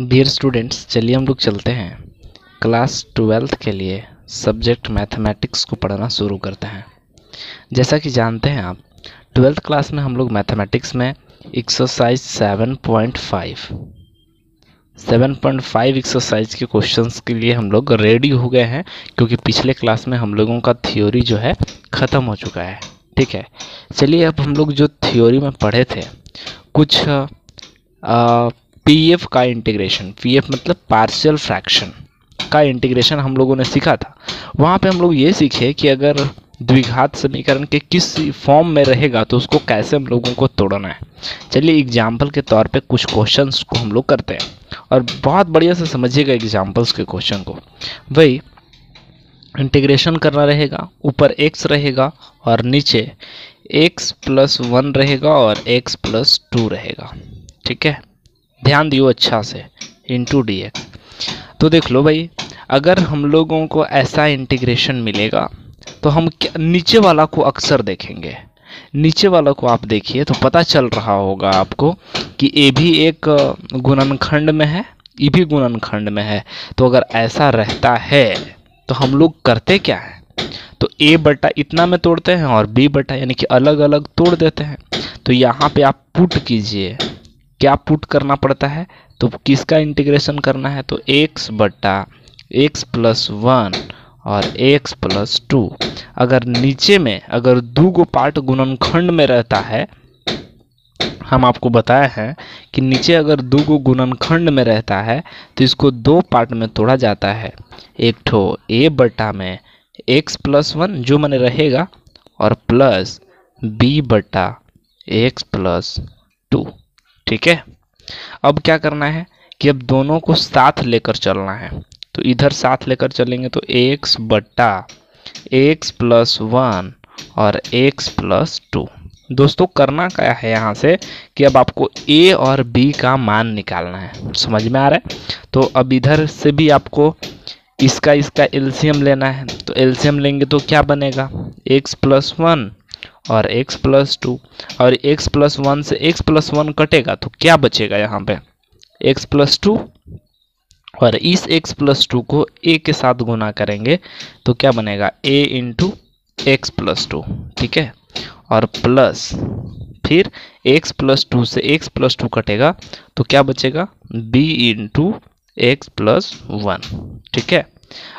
Dear students चलिए हम लोग चलते हैं। क्लास ट्वेल्थ के लिए सब्जेक्ट मैथमेटिक्स को पढ़ना शुरू करते हैं। जैसा कि जानते हैं आप ट्वेल्थ क्लास में हम लोग मैथमेटिक्स में एक्सरसाइज 7.5 7.5 एक्सरसाइज के क्वेश्चंस के लिए हम लोग रेडी हो गए हैं क्योंकि पिछले क्लास में हम लोगों का थ्योरी जो है ख़त्म हो चुका है। ठीक है? चलिए अब हम लोग जो थ्योरी में पढ़े थे कुछ आ, पीएफ का इंटीग्रेशन पीएफ मतलब पार्शियल फ्रैक्शन का इंटीग्रेशन हम लोगों ने सीखा था। वहाँ पे हम लोग ये सीखे कि अगर द्विघात समीकरण के किस फॉर्म में रहेगा तो उसको कैसे हम लोगों को तोड़ना है। चलिए एग्ज़ाम्पल के तौर पे कुछ क्वेश्चंस को हम लोग करते हैं। और बहुत बढ़िया से समझिएगा एग्जाम्पल्स के क्वेश्चन को। वही इंटीग्रेशन करना रहेगा, ऊपर एक्स रहेगा और नीचे एक्स प्लस वन रहेगा और एक्स प्लस टू रहेगा। ठीक है? ध्यान दियो अच्छा से इंटू डी एक्स तो देख लो भाई, अगर हम लोगों को ऐसा इंटीग्रेशन मिलेगा तो हम नीचे वाला को अक्सर देखेंगे। नीचे वाला को आप देखिए तो पता चल रहा होगा आपको कि ए भी एक गुणनखंड में है ये भी गुणनखंड में है। तो अगर ऐसा रहता है तो हम लोग करते क्या है? तो ए बटा इतना में तोड़ते हैं और बी बटा यानी कि अलग अलग तोड़ देते हैं। तो यहाँ पे आप पुट कीजिए। क्या पुट करना पड़ता है? तो किसका इंटीग्रेशन करना है? तो एक्स बट्टा एक्स प्लस वन और एक्स प्लस टू अगर नीचे में, अगर दो गो पार्ट गुणनखंड में रहता है, हम आपको बताए हैं कि नीचे अगर दो गो गुणनखंड में रहता है तो इसको दो पार्ट में तोड़ा जाता है। एक ठो ए बट्टा में एक्स प्लस वन जो मैंने रहेगा, और प्लस बी बट्टा एक्स प्लस टू ठीक है? अब क्या करना है कि अब दोनों को साथ लेकर चलना है। तो इधर साथ लेकर चलेंगे तो एक्स बट्टा एक्स प्लस वन और एक्स प्लस टू दोस्तों, करना क्या है यहाँ से कि अब आपको ए और बी का मान निकालना है। समझ में आ रहा है? तो अब इधर से भी आपको इसका इसका एलसीएम लेना है। तो एलसीएम लेंगे तो क्या बनेगा? एक्स प्लस वन और x प्लस टू और x प्लस वन से x प्लस वन कटेगा तो क्या बचेगा यहाँ पे? x प्लस टू और इस x प्लस टू को a के साथ गुना करेंगे तो क्या बनेगा? a into x plus two ठीक है? और प्लस फिर x प्लस टू से x प्लस टू कटेगा तो क्या बचेगा? b into x plus one ठीक है?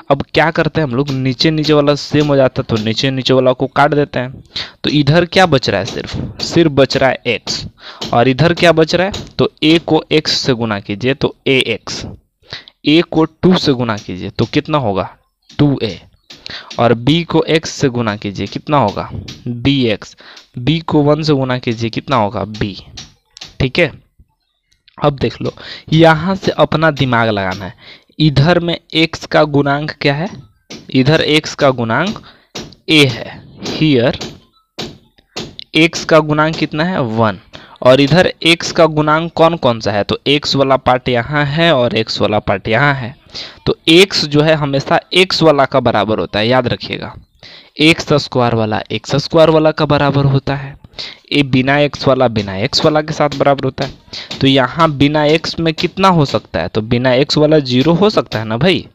अब क्या करते हैं हम लोग? नीचे नीचे वाला सेम हो जाता है तो नीचे नीचे वाला को काट देते हैं। तो इधर क्या बच रहा है सिर्फ़? सिर्फ़ बच रहा है एक्स और इधर क्या बच रहा है? तो ए को एक्स से गुना कीजिए तो ए एक्स ए को टू से गुना कीजिए तो कितना होगा? टू ए और बी को एक्स से गुना कीजिए, कितना होगा? बी एक्स बी को वन से गुना कीजिए, कितना होगा? बी ठीक है? अब देख लो, यहाँ से अपना दिमाग लगाना है। इधर में x का गुणांक क्या है? इधर x का गुणांक a है। हियर x का गुणांक कितना है? वन। और इधर x का गुणांक कौन कौन सा है? तो x वाला पार्ट यहाँ है और x वाला पार्ट यहाँ है। तो x जो है हमेशा x वाला का बराबर होता है। याद रखिएगा। एक्स स्क्वायर वाला एक्स स्क्वायर वाला का बराबर होता है। ए बिना एक्स वाला बिना एक्स वाला के साथ बराबर होता है। तो यहाँ बिना एक्स में कितना हो सकता है? तो बिना एक्स वाला ज़ीरो हो सकता है ना भाई?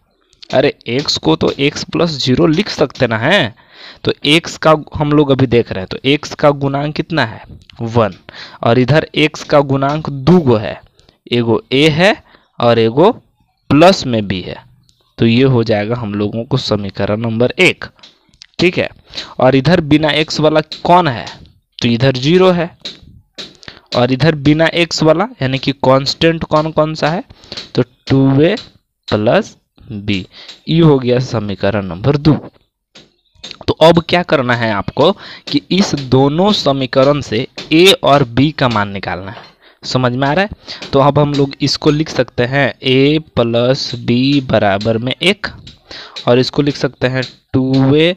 अरे एक्स को तो एक्स प्लस ज़ीरो लिख सकते ना है। तो एक्स का हम लोग अभी देख रहे हैं तो एक्स का गुणांक कितना है? वन। और इधर एक्स का गुणांक दो गो है। एगो ए है और एगो प्लस में भी है। तो ये हो जाएगा हम लोगों को समीकरण नंबर एक। ठीक है? और इधर बिना एक्स वाला कौन है? तो इधर ज़ीरो है। और इधर बिना एक्स वाला, यानी कि कांस्टेंट कौन कौन सा है? तो टू ए प्लस बी। ये हो गया समीकरण नंबर दो। तो अब क्या करना है आपको कि इस दोनों समीकरण से ए और बी का मान निकालना है। समझ में आ रहा है? तो अब हम लोग इसको लिख सकते हैं ए प्लस बी बराबर में एक। और इसको लिख सकते हैं टू ए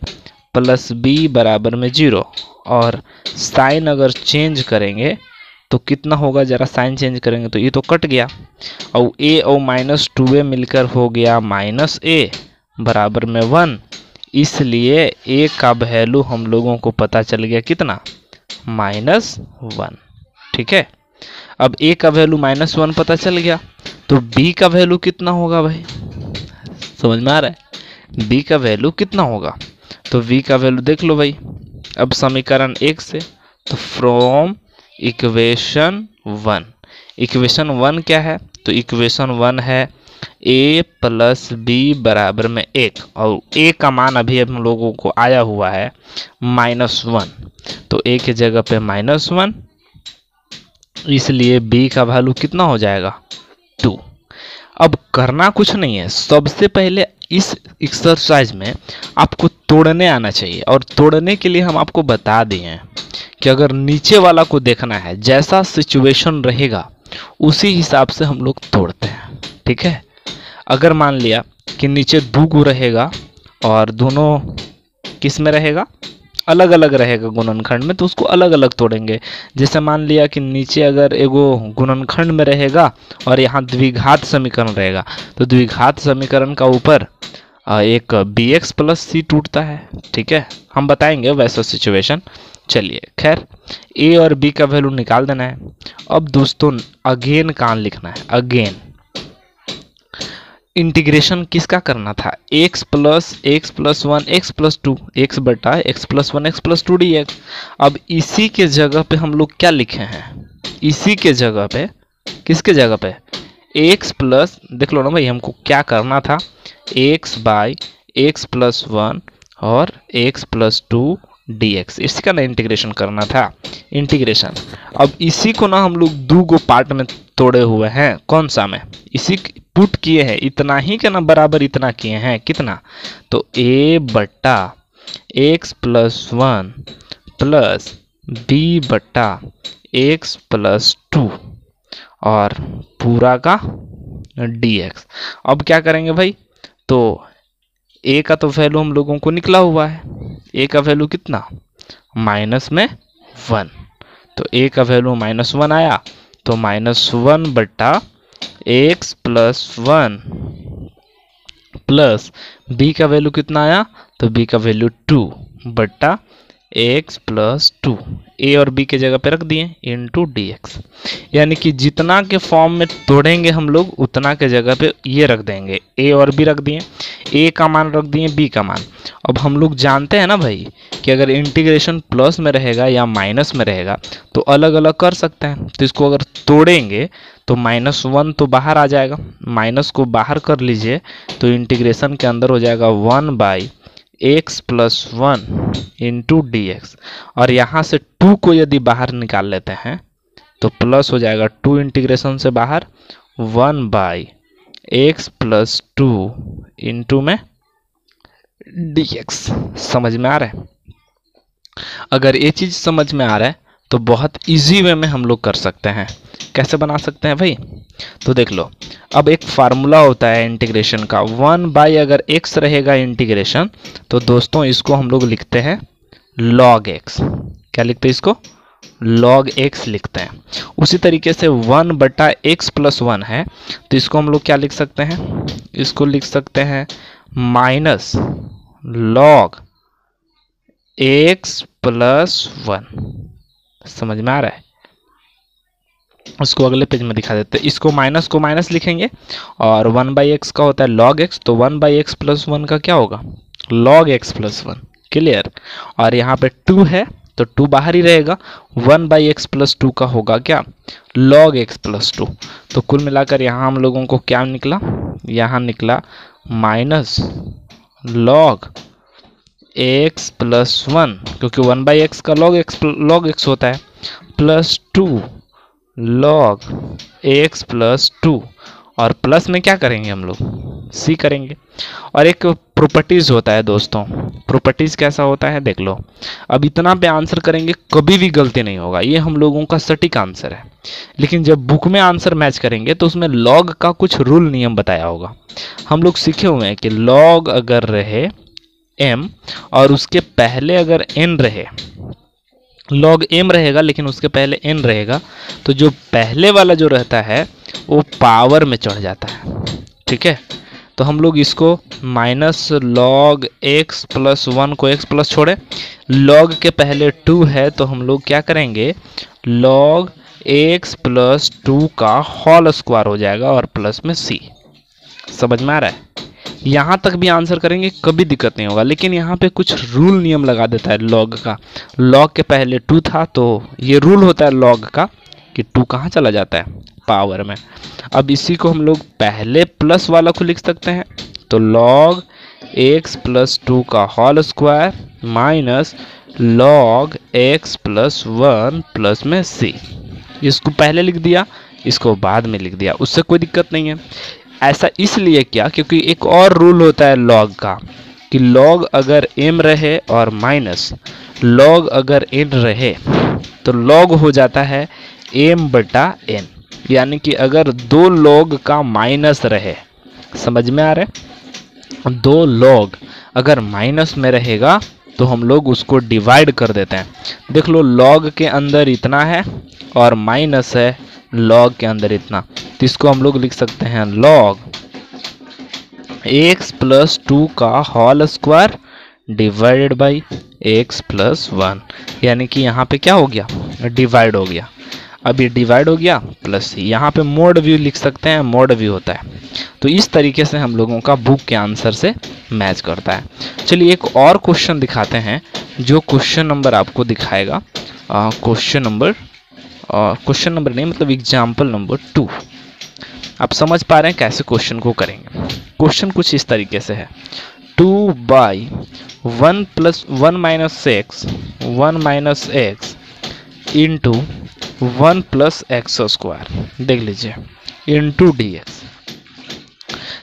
प्लस बी बराबर में ज़ीरो। और साइन अगर चेंज करेंगे तो कितना होगा? ज़रा साइन चेंज करेंगे तो ये तो कट गया। और ए और माइनस टू ए मिलकर हो गया माइनस ए बराबर में वन। इसलिए ए का वैल्यू हम लोगों को पता चल गया कितना? Minus one. ठीक है? अब ए का वैल्यू माइनस वन पता चल गया। तो बी का वैल्यू कितना होगा भाई? समझ में आ रहा है? बी का वैल्यू कितना होगा? तो v का वैल्यू देख लो भाई। अब समीकरण एक से तो from equation one equation one क्या है? तो इक्वेशन वन है a प्लस बी बराबर में एक। और a का मान अभी हम लोगों को आया हुआ है माइनस वन तो a की जगह पे माइनस वन इसलिए b का वैल्यू कितना हो जाएगा? टू अब करना कुछ नहीं है। सबसे पहले इस एक्सरसाइज में आपको तोड़ने आना चाहिए और तोड़ने के लिए हम आपको बता दिए हैं कि अगर नीचे वाला को देखना है, जैसा सिचुएशन रहेगा, उसी हिसाब से हम लोग तोड़ते हैं, ठीक है? अगर मान लिया कि नीचे दो गो रहेगा और दोनों किसमें रहेगा? अलग अलग रहेगा गुणनखंड में तो उसको अलग अलग तोड़ेंगे। जैसे मान लिया कि नीचे अगर एगो गुणनखंड में रहेगा और यहाँ द्विघात समीकरण रहेगा तो द्विघात समीकरण का ऊपर एक बी एक्स प्लस सी टूटता है, ठीक है? हम बताएँगे वैसा सिचुएशन चलिए, खैर ए और बी का वैल्यू निकाल देना है। अब दोस्तों अगेन कान लिखना है अगेन इंटीग्रेशन किसका करना था? X plus x plus one x plus two x बटा x plus one x plus two d x अब इसी के जगह पे हम लोग क्या लिखे हैं? इसी के जगह पे, किसके जगह पे? X प्लस देख लो ना भाई, हमको क्या करना था? X by x plus one और x प्लस टू एक्स इसका ना इंटीग्रेशन करना था। इंटीग्रेशन अब इसी को ना हम लोग दो गो पार्ट में तोड़े हुए हैं। कौन सा में? इसी पुट किए हैं। इतना ही के ना? बराबर इतना किए हैं। कितना? तो ए बट्टा x plus one plus b बट्टा एक्स प्लस टू और पूरा का एक्स अब क्या करेंगे भाई? तो ए का तो वैल्यू हम लोगों को निकला हुआ है। ए का वैल्यू कितना? माइनस में वन तो ए का वैल्यू माइनस वन आया तो माइनस वन बट्टा x plus one plus b का वैल्यू कितना आया? तो बी का वैल्यू टू बट्टा एक्स प्लस टू ए और बी के जगह पे रख दिए इन टू डी एक्स यानी कि जितना के फॉर्म में तोड़ेंगे हम लोग, उतना के जगह पे ये रख देंगे. ए और बी रख दिए. ए का मान रख दिए बी का मान. अब हम लोग जानते हैं ना भाई, कि अगर इंटीग्रेशन प्लस में रहेगा या माइनस में रहेगा तो अलग अलग कर सकते हैं. तो इसको अगर तोड़ेंगे तो माइनस वन तो बाहर आ जाएगा. माइनस को बाहर कर लीजिए तो इंटीग्रेशन के अंदर हो जाएगा one by x plus one into d x और यहाँ से टू को यदि बाहर निकाल लेते हैं तो प्लस हो जाएगा टू इंटीग्रेशन से बाहर one by x plus two into में डी एक्स समझ में आ रहा है? अगर ये चीज़ समझ में आ रहा है तो बहुत इजी वे में हम लोग कर सकते हैं। कैसे बना सकते हैं भाई? तो देख लो, अब एक फार्मूला होता है इंटीग्रेशन का। वन बाई अगर एक्स रहेगा इंटीग्रेशन तो दोस्तों इसको हम लोग लिखते हैं लॉग एक्स क्या लिखते हैं इसको? लॉग एक्स लिखते हैं। उसी तरीके से वन बटा एक्स प्लस वन है तो इसको हम लोग क्या लिख सकते हैं? इसको लिख सकते हैं minus log x plus one समझ में आ रहा है। उसको अगले पेज में दिखा देते हैं। इसको माइनस को माइनस लिखेंगे और वन बाई एक्स का होता है लॉग एक्स तो one by x plus one का क्या होगा? Log x plus one clear और यहाँ पे टू है तो टू बाहर ही रहेगा। One by x plus two का होगा क्या? लॉग एक्स प्लस टू तो कुल मिलाकर यहाँ हम लोगों को क्या निकला? यहाँ निकला minus log x plus one क्योंकि वन बाई एक्स का लॉग एक्स लॉग एक्स होता है। Plus two log x plus two और प्लस में क्या करेंगे हम लोग? सी करेंगे। और एक प्रॉपर्टीज़ होता है दोस्तों। प्रॉपर्टीज़ कैसा होता है देख लो। अब इतना पे आंसर करेंगे, कभी भी गलती नहीं होगा। ये हम लोगों का सटीक आंसर है। लेकिन जब बुक में आंसर मैच करेंगे तो उसमें लॉग का कुछ रूल नियम बताया होगा। हम लोग सीखे हुए हैं कि लॉग अगर रहे एम और उसके पहले अगर एन रहे लॉग एम रहेगा, लेकिन उसके पहले एन रहेगा तो जो पहले वाला जो रहता है, वो पावर में चढ़ जाता है। ठीक है? तो हम लोग इसको minus log x plus one को एक्स प्लस छोड़े। लॉग के पहले टू है तो हम लोग क्या करेंगे? लॉग एक्स प्लस टू का होल स्क्वायर हो जाएगा और प्लस में सी समझ में आ रहा है? यहाँ तक भी आंसर करेंगे, कभी दिक्कत नहीं होगा। लेकिन यहाँ पे कुछ रूल नियम लगा देता है लॉग का। लॉग के पहले टू था तो ये रूल होता है लॉग का कि टू कहाँ चला जाता है? पावर में। अब इसी को हम लोग पहले प्लस वाला को लिख सकते हैं। तो लॉग एक्स प्लस टू का whole square minus log x plus one plus में सी इसको पहले लिख दिया, इसको बाद में लिख दिया। उससे कोई दिक्कत नहीं है। ऐसा इसलिए क्या क्योंकि एक और रूल होता है लॉग का, कि लॉग अगर एम रहे और माइनस लॉग अगर एन रहे तो लॉग हो जाता है एम बटा एन यानी कि अगर दो लॉग का माइनस रहे, समझ में आ रहे दो लॉग अगर माइनस में रहेगा तो हम लोग उसको डिवाइड कर देते हैं। देख लो लॉग के अंदर इतना है और माइनस है लॉग के अंदर इतना। तो इसको हम लोग लिख सकते हैं लॉग एक्स प्लस टू का whole square divided by x plus one यानी कि यहाँ पे क्या हो गया? डिवाइड हो गया। अब ये डिवाइड हो गया प्लस यहाँ पे मोड व्यू लिख सकते हैं मोड व्यू होता है। तो इस तरीके से हम लोगों का बुक के आंसर से मैच करता है। चलिए एक और क्वेश्चन दिखाते हैं, जो क्वेश्चन नंबर आपको दिखाएगा। क्वेश्चन नंबर क्वेश्चन नंबर नहीं मतलब एग्ज़ाम्पल नंबर टू आप समझ पा रहे हैं कैसे क्वेश्चन को करेंगे। क्वेश्चन कुछ इस तरीके से है। Two by one plus one minus x one minus x into one plus x square देख लीजिए। इंटू डी एक्स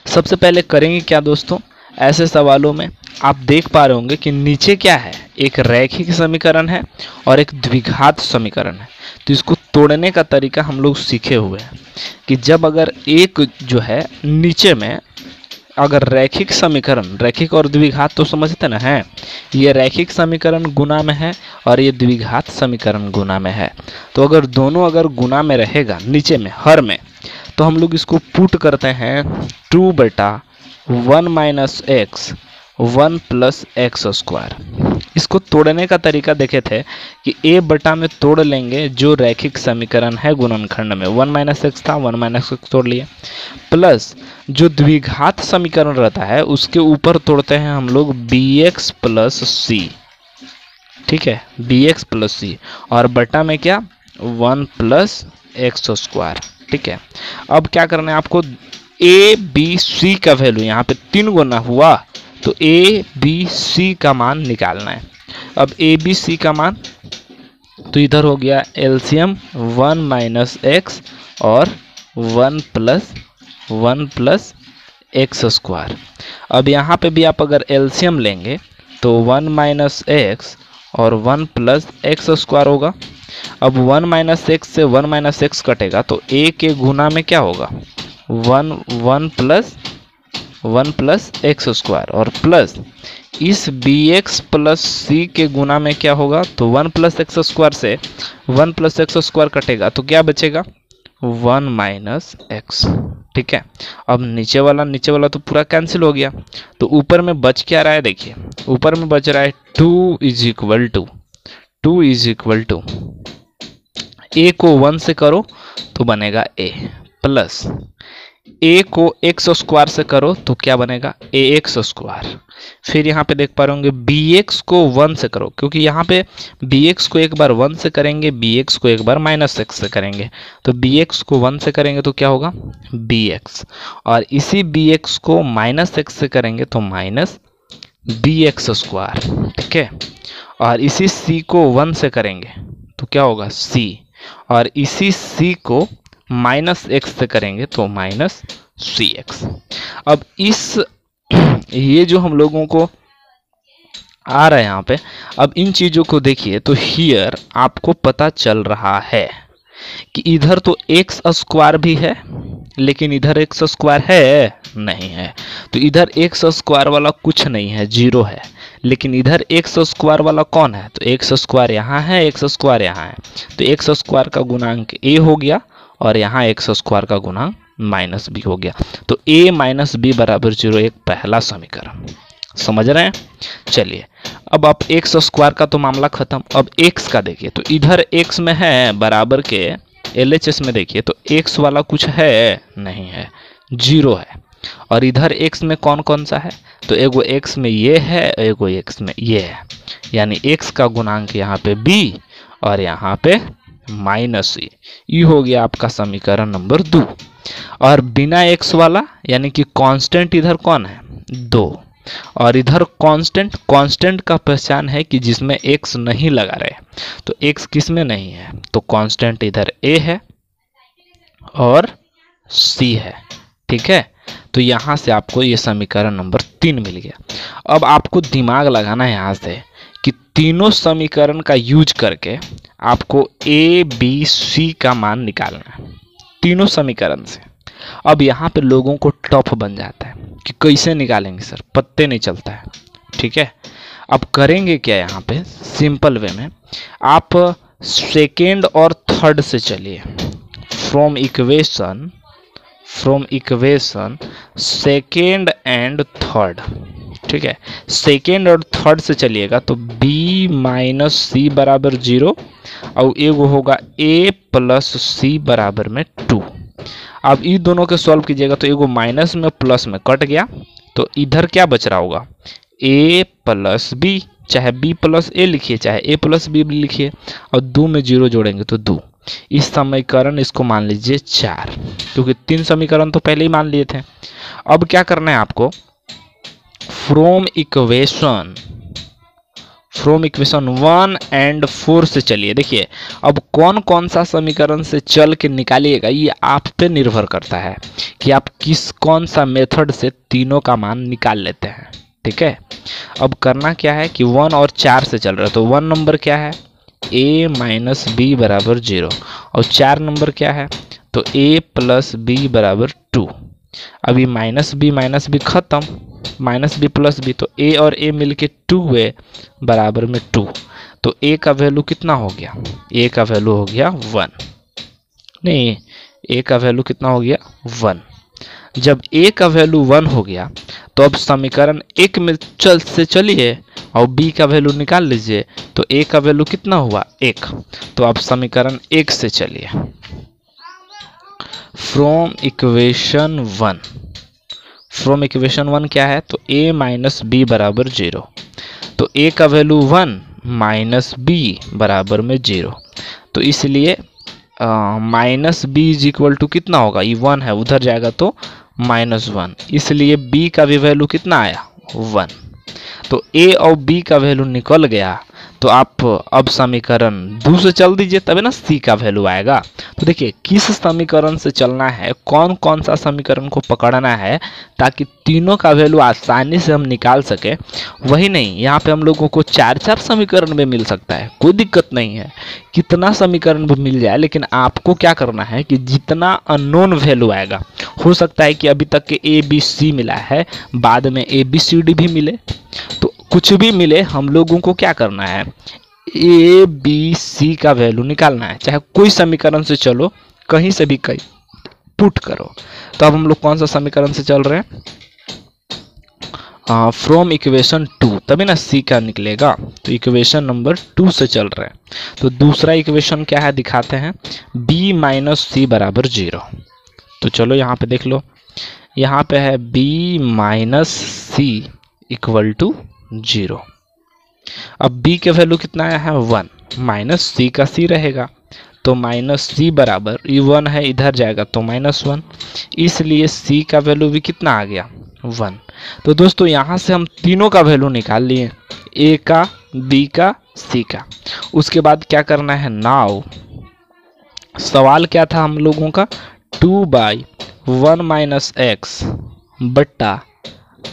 सबसे पहले करेंगे क्या दोस्तों? ऐसे सवालों में आप देख पा रहे होंगे कि नीचे क्या है? एक रैखिक समीकरण है और एक द्विघात समीकरण है। तो इसको तोड़ने का तरीका हम लोग सीखे हुए हैं कि जब अगर एक जो है नीचे में अगर रैखिक समीकरण, रैखिक और द्विघात तो समझते ना, है? ये रैखिक समीकरण गुना में है और ये द्विघात समीकरण गुना में है। तो अगर दोनों अगर गुना में रहेगा, नीचे में, हर में तो हम लोग इसको पुट करते हैं टू बटा one minus x one plus x square. इसको तोड़ने का तरीका देखे थे कि ए बटा में तोड़ लेंगे, जो रैखिक समीकरण है गुणनखंड में। वन माइनस एक्स था, वन माइनस एक्स तोड़ लिए। प्लस जो द्विघात समीकरण रहता है, उसके ऊपर तोड़ते हैं हम लोग बी एक्स प्लस सी ठीक है? बी एक्स प्लस सी और बटा में क्या? One plus x square. ठीक है? अब क्या करना है आपको? ए, बी सी का वैल्यू यहाँ पे तीन गुना हुआ। तो ए बी सी का मान निकालना है। अब ए बी सी का मान तो इधर हो गया एलसीएम वन माइनस एक्स और one plus one plus x square. अब यहाँ पे भी आप अगर एलसीएम लेंगे तो वन माइनस एक्स और वन प्लस एक्स स्क्वायर होगा। अब वन माइनस एक्स से वन माइनस एक्स कटेगा तो ए के गुना में क्या होगा? One one plus one plus x square और प्लस इस बी एक्स प्लस सी के गुना में क्या होगा? तो वन प्लस एक्स स्क्वायर से वन प्लस एक्स स्क्वायर कटेगा तो क्या बचेगा? वन माइनस एक्स, ठीक है? अब नीचे वाला नीचे वाला तो पूरा कैंसिल हो गया। तो ऊपर में बच क्या रहा है? देखिए, ऊपर में बच रहा है two is equal to two is equal to a को वन से करो तो बनेगा ए प्लस ए को एक्स स्क्वायर से करो तो क्या बनेगा? ए एक्स स्क्वायर फिर यहाँ पे देख पा रहे होंगे बी एक्स को वन से करो, क्योंकि यहाँ पे बी एक्स को एक बार वन से करेंगे बी एक्स को एक बार माइनस एक्स से करेंगे. तो बी एक्स को वन से करेंगे तो क्या होगा? बी एक्स और इसी बी एक्स को माइनस एक्स से करेंगे तो माइनस बी एक्स स्क्वायर ठीक है? और इसी सी को वन से करेंगे तो क्या होगा? सी और इसी सी को माइनस एक्स से करेंगे तो माइनस सी एक्स। अब इस, ये जो हम लोगों को आ रहा है यहाँ पे, अब इन चीज़ों को देखिए तो हियर आपको पता चल रहा है कि इधर तो एक्स स्क्वायर भी है, लेकिन इधर एक्स स्क्वायर है नहीं है। तो इधर एक्स स्क्वायर वाला कुछ नहीं है ज़ीरो है। लेकिन इधर एक्स स्क्वायर वाला कौन है? तो एक्स स्क्वायर यहाँ है एक्स स्क्वायर यहाँ है। तो एक्स स्क्वायर का गुणांक ए हो गया और यहाँ एक्स स्क्वायर का गुना माइनस बी हो गया। तो ए माइनस बी बराबर ज़ीरो एक पहला समीकरण। समझ रहे हैं? चलिए, अब आप एक्स स्क्वायर का तो मामला खत्म। अब एक्स का देखिए तो इधर एक्स में है बराबर के एल एच एस में देखिए तो एक्स वाला कुछ है, नहीं है ज़ीरो है। और इधर एक्स में कौन कौन सा है? तो एगो एक्स में ये है, एगो एक्स में ये है। यानी एक्स का गुणांक यहाँ पे बी और यहाँ पे माइनस सी ये हो गया आपका समीकरण नंबर दो। और बिना एक्स वाला, यानी कि कांस्टेंट इधर कौन है? दो। और इधर कांस्टेंट कांस्टेंट का पहचान है कि जिसमें एक्स नहीं लगा रहे। तो एक्स किसमें नहीं है? तो कांस्टेंट इधर ए है और सी है। ठीक है? तो यहाँ से आपको ये समीकरण नंबर तीन मिल गया। अब आपको दिमाग लगाना है यहाँ से। कि तीनों समीकरण का यूज़ करके आपको ए बी सी का मान निकालना है। तीनों समीकरण से। अब यहाँ पे लोगों को टफ बन जाता है कि कैसे निकालेंगे सर? पत्ते नहीं चलता है। ठीक है? अब करेंगे क्या यहाँ पे? सिंपल वे में। आप सेकेंड और थर्ड से चलिए। From equation from equation second and third ठीक है। सेकेंड और थर्ड से चलिएगा तो b माइनस सी बराबर ज़ीरो और एगो होगा a प्लस सी बराबर में टू अब इन दोनों के सॉल्व कीजिएगा तो एगो माइनस में प्लस में कट गया। तो इधर क्या बच रहा होगा? A प्लस बी चाहे b प्लस ए लिखिए, चाहे a प्लस बी लिखिए, और दो में ज़ीरो जोड़ेंगे तो दो। इस समीकरण इसको मान लीजिए चार, क्योंकि तीन समीकरण तो पहले ही मान लिए थे। अब क्या करना है आपको? From equation from equation one and four से चलिए। देखिए, अब कौन कौन सा समीकरण से चल के निकालिएगा, ये आप पे निर्भर करता है कि आप किस कौन सा मेथड से तीनों का मान निकाल लेते हैं। ठीक है? अब करना क्या है कि वन और चार से चल रहा है तो वन नंबर क्या है? ए माइनस बी बराबर ज़ीरो और चार नंबर क्या है? तो ए प्लस बी बराबर टू अभी माइनस बी माइनस बी खत्म। माइनस बी प्लस बी तो ए और ए मिल के टू हुए बराबर में टू तो ए का वैल्यू कितना हो गया? ए का वैल्यू हो गया वन नहीं ए का वैल्यू कितना हो गया? वन जब ए का वैल्यू वन हो गया तो अब समीकरण एक में चल, से चलिए, और बी का वैल्यू निकाल लीजिए तो ए का वैल्यू कितना हुआ? एक. तो अब समीकरण एक से चलिए. From equation one from equation one क्या है? तो ए माइनस बी बराबर ज़ीरो तो ए का वैल्यू वन माइनस बी बराबर में ज़ीरो तो इसलिए minus b is equal to कितना होगा? ये वन है, उधर जाएगा तो माइनस वन इसलिए बी का भी वैल्यू कितना आया? वन तो ए और बी का वैल्यू निकल गया तो आप अब समीकरण दो से चल दीजिए, तभी ना सी का वैल्यू आएगा। तो देखिए, किस समीकरण से चलना है कौन कौन सा समीकरण को पकड़ना है, ताकि तीनों का वैल्यू आसानी से हम निकाल सके। वही नहीं, यहाँ पे हम लोगों को चार चार समीकरण में मिल सकता है, कोई दिक्कत नहीं है। कितना समीकरण भी मिल जाए, लेकिन आपको क्या करना है कि जितना अननोन वैल्यू आएगा, हो सकता है कि अभी तक के ए बी सी मिला है, बाद में ए बी सी डी भी मिले। तो कुछ भी मिले, हम लोगों को क्या करना है? ए बी सी का वैल्यू निकालना है। चाहे कोई समीकरण से चलो, कहीं से भी कहीं पुट करो। तो अब हम लोग कौन सा समीकरण से चल रहे हैं? फ्रॉम इक्वेशन टू तभी ना सी का निकलेगा। तो इक्वेशन नंबर टू से चल रहे हैं। तो दूसरा इक्वेशन क्या है, दिखाते हैं। बी माइनस सी बराबर ज़ीरो तो चलो यहाँ पे देख लो। यहाँ पे है b minus c equal to zero अब b के वैल्यू कितना आया है? वन माइनस सी का सी रहेगा। तो माइनस सी बराबर, ये वन है, इधर जाएगा तो माइनस वन इसलिए c का वैल्यू भी कितना आ गया? वन तो दोस्तों, यहाँ से हम तीनों का वैल्यू निकाल लिए। A का, b का, c का। उसके बाद क्या करना है? नाव सवाल क्या था हम लोगों का? Two by one minus x बट्टा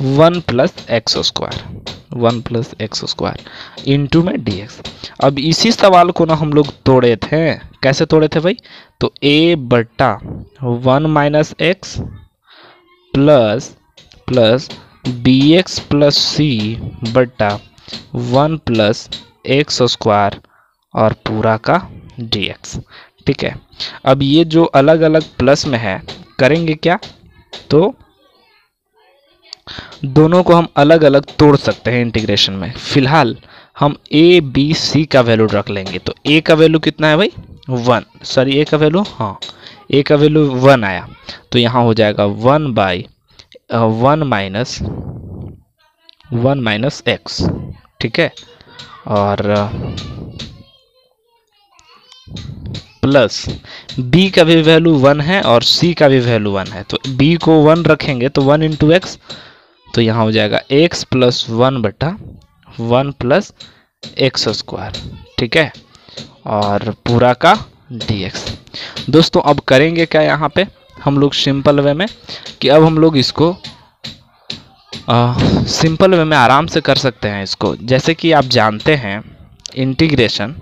one plus x square, one plus x square into में डी एक्स अब इसी सवाल को ना हम लोग तोड़े थे। कैसे तोड़े थे भाई? तो ए बट्टा one minus x plus plus b x plus c बट्टा वन प्लस एक्स स्क्वायर और पूरा का डी एक्स ठीक है? अब ये जो अलग अलग प्लस में है, करेंगे क्या? तो दोनों को हम अलग अलग तोड़ सकते हैं इंटीग्रेशन में। फ़िलहाल, हम ए बी सी का वैल्यू रख लेंगे। तो ए का वैल्यू कितना है भाई? वन सॉरी ए का वैल्यू हाँ। ए का वैल्यू वन आया। तो यहाँ हो जाएगा one by one minus one minus x ठीक है? और प्लस b का भी वैल्यू वन है और c का भी वैल्यू वन है। तो b को वन रखेंगे तो वन इंटू एक्स तो यहाँ हो जाएगा x प्लस वन बटा वन प्लस एक्स स्क्वायर ठीक है? और पूरा का dx दोस्तों, अब करेंगे क्या यहाँ पे? हम लोग सिंपल वे में कि अब हम लोग इसको सिंपल वे में आराम से कर सकते हैं इसको। जैसे कि आप जानते हैं इंटीग्रेशन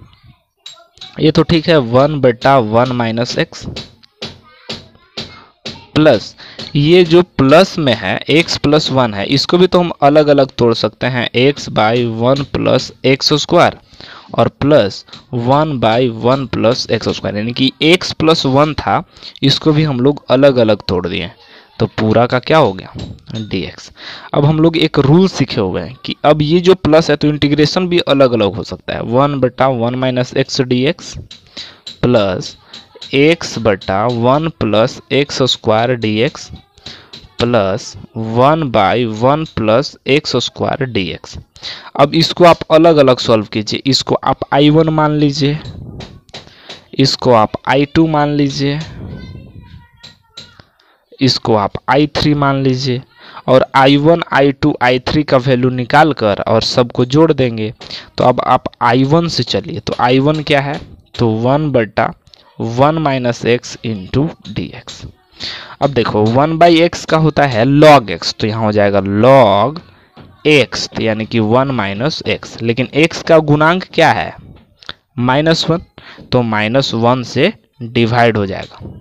ये तो ठीक है वन बटा वन माइनस एक्स प्लस, ये जो प्लस में है एक्स प्लस वन है, इसको भी तो हम अलग अलग तोड़ सकते हैं x by one plus x square और plus one by one plus x square यानी कि एक्स प्लस वन था, इसको भी हम लोग अलग अलग तोड़ दिए। तो पूरा का क्या हो गया? डी अब हम लोग एक रूल सीखे हुए हैं कि अब ये जो प्लस है तो इंटीग्रेशन भी अलग अलग हो सकता है। वन बटा one minus x d x plus x बटा one plus x square d x plus one by one plus x square d x अब इसको आप अलग अलग सॉल्व कीजिए। इसको आप आई वन मान लीजिए। इसको आप आई टू मान लीजिए। इसको आप आई थ्री मान लीजिए। और i one i two i three का वैल्यू निकाल कर और सबको जोड़ देंगे। तो अब आप आई वन से चलिए। तो आई वन क्या है? तो वन बटा one minus x into d x. अब देखो, वन बाई एक्स का होता है लॉग एक्स तो यहाँ हो जाएगा लॉग एक्स यानी कि वन माइनस एक्स। लेकिन एक्स का गुणांक क्या है? माइनस वन तो माइनस वन से डिवाइड हो जाएगा।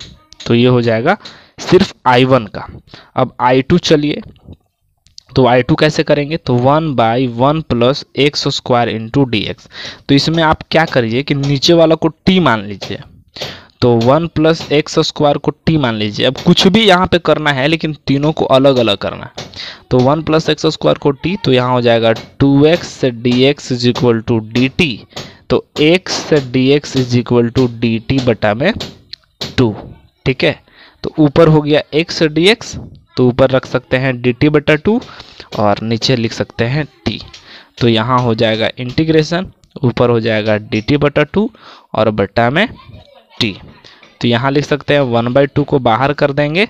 तो ये हो जाएगा सिर्फ़ आई वन का। अब आई टू चलिए तो आई टू कैसे करेंगे? तो one by one plus x square into d x. तो इसमें आप क्या करिए कि नीचे वाला को टी मान लीजिए। तो वन प्लस एक्स स्क्वायर को टी मान लीजिए। अब कुछ भी यहाँ पे करना है, लेकिन तीनों को अलग अलग करना है। तो वन प्लस एक्स स्क्वायर को टी तो यहाँ हो जाएगा two x d x is equal to d t. तो x d x is equal to d t बटा में टू, ठीक है? तो ऊपर हो गया एक्स डी एक्स तो ऊपर रख सकते हैं डी टी बटा टू और नीचे लिख सकते हैं टी। तो यहाँ हो जाएगा इंटीग्रेशन, ऊपर हो जाएगा डी टी बटा टू और बटा में टी। तो यहाँ लिख सकते हैं वन बाई टू को बाहर कर देंगे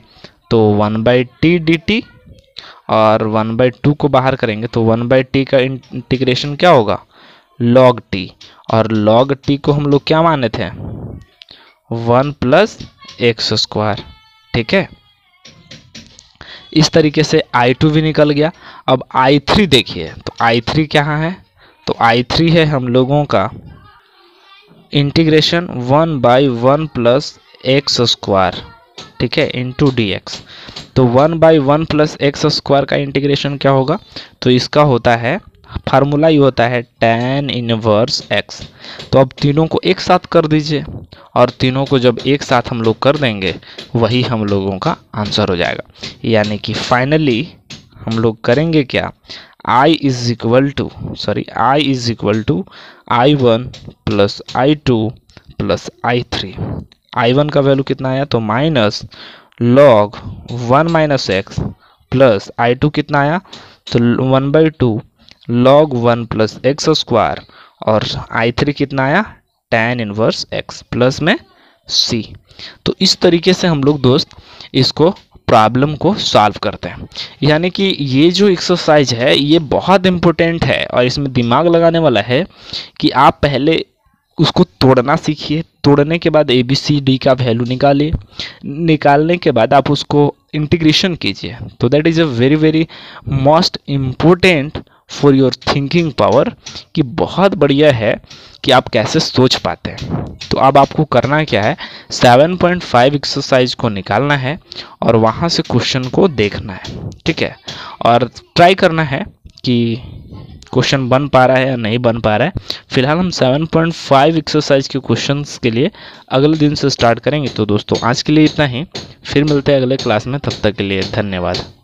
तो one by t d t और वन बाई टू को बाहर करेंगे तो वन बाई टी का इंटीग्रेशन क्या होगा? Log t. और लॉग टी को हम लोग क्या माने थे? One plus x square. ठीक है? इस तरीके से आई टू भी निकल गया। अब आई थ्री देखिए तो आई थ्री क्या है? तो आई थ्री है हम लोगों का integration one by one plus x square ठीक है इंटू डी एक्स तो one by one plus x square का इंटीग्रेशन क्या होगा? तो इसका होता है फार्मूला ही होता है टेन इनवर्स एक्स तो अब तीनों को एक साथ कर दीजिए, और तीनों को जब एक साथ हम लोग कर देंगे, वही हम लोगों का आंसर हो जाएगा। यानी कि फाइनली हम लोग करेंगे क्या? i is equal to sorry i is equal to i one plus i two plus i three i one का वैल्यू कितना आया? तो minus log one minus x plus i two कितना आया? तो one by two log one plus x square और I three कितना आया? टेन इनवर्स एक्स प्लस में सी तो इस तरीके से हम लोग दोस्त इसको प्रॉब्लम को सॉल्व करते हैं। यानी कि ये जो एक्सरसाइज है, ये बहुत इम्पोर्टेंट है और इसमें दिमाग लगाने वाला है कि आप पहले उसको तोड़ना सीखिए। तोड़ने के बाद ए बी सी डी का वैल्यू निकालिए। निकालने के बाद आप उसको इंटीग्रेशन कीजिए। तो that is a very very most important for your thinking power कि बहुत बढ़िया है कि आप कैसे सोच पाते हैं। तो अब आपको करना क्या है? 7.5 एक्सरसाइज को निकालना है और वहाँ से क्वेश्चन को देखना है। ठीक है? और ट्राई करना है कि क्वेश्चन बन पा रहा है या नहीं बन पा रहा है। फ़िलहाल हम 7.5 एक्सरसाइज के क्वेश्चंस के लिए अगले दिन से स्टार्ट करेंगे। तो दोस्तों, आज के लिए इतना ही। फिर मिलते हैं अगले क्लास में। तब तक के लिए धन्यवाद।